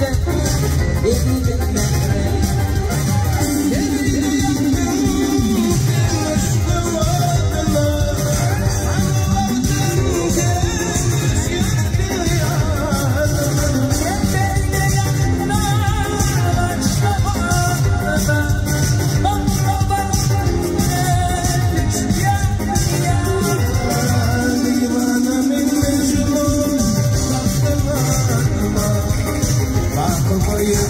Yeah. for you.